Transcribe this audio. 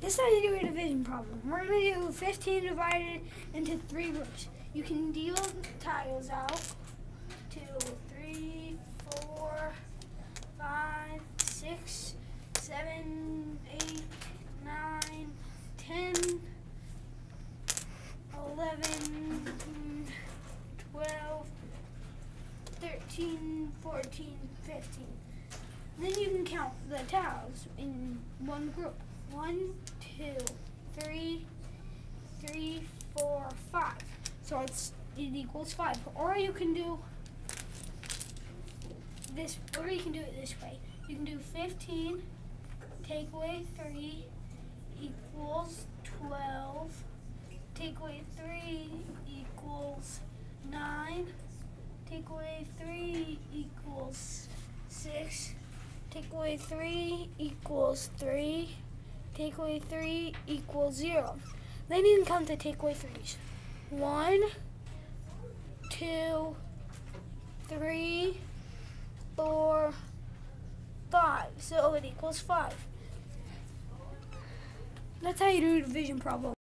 This is how you do a division problem. We're going to do 15 divided into three groups. You can deal tiles out. Two, three, four, five, six, seven, eight, nine, ten, eleven, twelve, thirteen, fourteen, fifteen. Then you can count the tiles in one group. One, two, three, three, four, five. So it's it equals five. Or you can do this or you can do it this way. You can do fifteen, take away three equals twelve. Take away three equals nine. Take away three equals six. Take away 3 equals 3. Take away 3 equals 0. Then you can count the take away 3's. 1, 2, 3, 4, 5. So it equals 5. That's how you do a division problem.